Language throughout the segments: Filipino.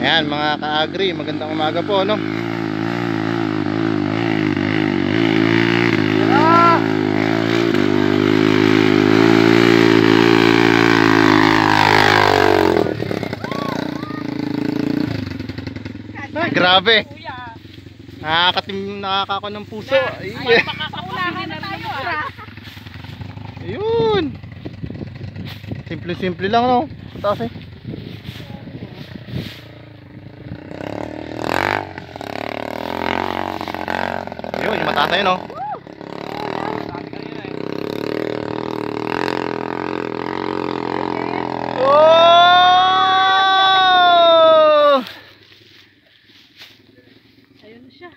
Ayan mga ka-agri, magandang umaga po no. Ay, grabe. Nakakatim nakakako ng puso. Ay. Ayun. Simple-simple lang no. Taas eh. Ayun, yung matatay no. Oh! Ayun na siya.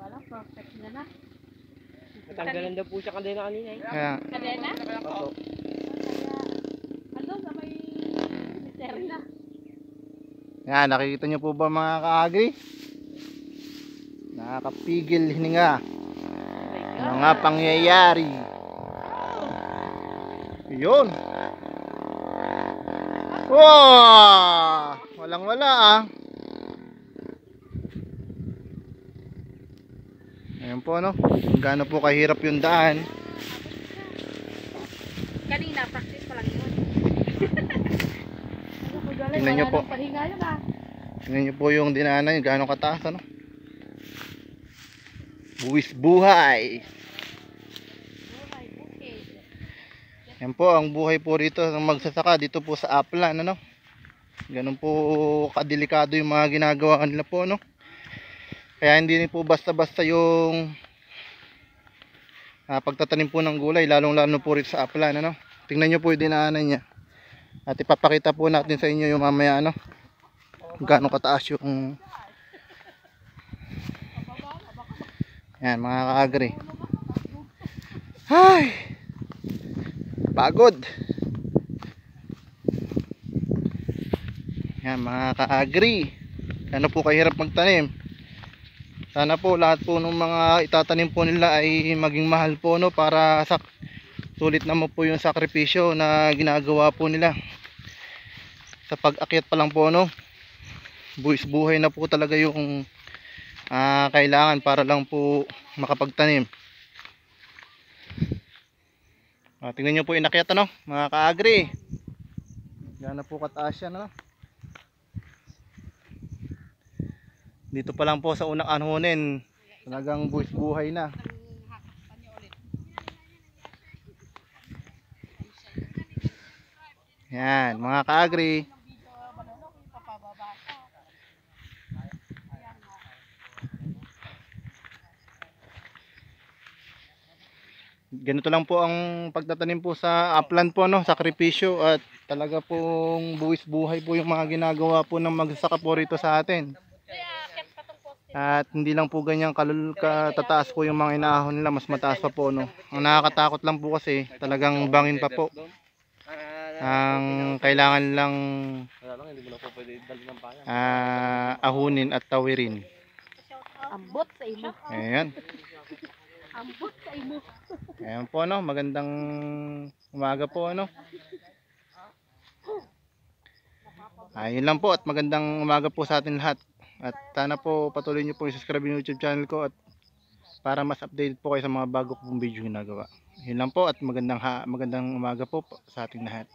Wala, perfect na na. Natanggalan daw po siya kanina kanina eh. Kaya, Kadena? Opo. Ano sa may cemetery na? yan, nakikita nyo po ba mga kaagri? Nakakapigil hininga. Mga pangyayari. Yun. Wow! Walang wala ah. Ayan po no. Kung gaano po kahirap yung daan. Kanina, practice pa lang yun. Tingnan wala po. ah. Tingnan nyo po yung dinaanan yung gaano kataas ano. Buwis buhay. Buhay, bukid. Yan po ang buhay po rito ng magsasaka dito po sa Aplan ano. Ganun po kadelikado yung mga ginagawa nila po no. Kaya hindi rin po basta-basta yung ah, pagtatanim po ng gulay lalong lalo po rito sa Aplan ano. Tingnan nyo po yung dinaanan niya. At ipapakita po natin sa inyo yung mamaya ano. Gaano kataas yung Yan mga kaagri. Ay! Pagod. Yan mga ka-agri. Ano po kahirap magtanim. Sana po lahat po ng mga itatanim po nila ay maging mahal po no para sa sulit naman po yung sakripisyo na ginagawa po nila. Sa pag-akyat pa lang po no. Buwis buhay na po talaga yung ah, kailangan para lang po makapagtanim. Ah, tingnan nyo po inakyat ano, mga ka-agri. Yan na po kataas yan ano. Dito pa lang po sa unang anhonin, talagang buwis buhay na. Yan, mga ka-agri. Ganito lang po ang pagtatanim po sa upland po no, sakripisyo at talaga pong buwis buhay po yung mga ginagawa po ng magsasaka po rito sa atin. At hindi lang po ganyang kalul katataas po yung mga inaahon nila, mas mataas pa po no. Ang nakakatakot lang po kasi talagang bangin pa po. Ang kailangan lang ah, ahunin at tawirin. Ambot sa imo. Ayan. Ambot sa imo. Ayan po no, magandang umaga po ano. Ayun lang po at magandang umaga po sa atin lahat. At sana po patuloy niyo po i-subscribe yung YouTube channel ko at para mas updated po kayo sa mga bago kong video ginagawa. Yun lang po at magandang ha magandang umaga po, po sa ating lahat.